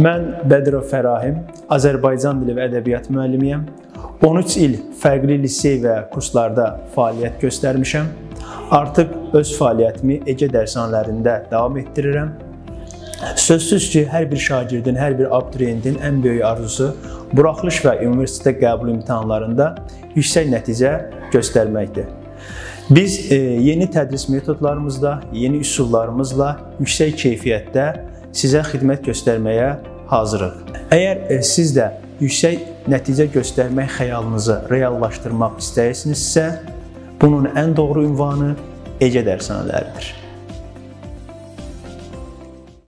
Mən Bədirov Fərahim, Azərbaycan dili və ədəbiyyat müəllimiyəm. 13 il fərqli lisey və kurslarda fəaliyyət göstərmişəm. Artıq öz fəaliyyətimi Ege dərshanələrində davam etdirirəm. Sözsüz ki, hər bir şagirdin, hər bir abituriyentin ən böyük arzusu buraxılış və universitetə qəbul imtahanlarında yüksək nəticə göstərməkdir. Biz e, yeni tədris metodlarımızla, yeni üsullarımızla yüksək keyfiyyətdə sizə xidmət göstərməyə hazırıq. Əgər e, siz də yüksək nəticə göstərmək xəyalınızı reallaşdırmaq istəyirsinizsə, bunun ən doğru ünvanı Ece dərshanələridir.